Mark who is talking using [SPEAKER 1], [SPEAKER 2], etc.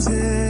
[SPEAKER 1] today.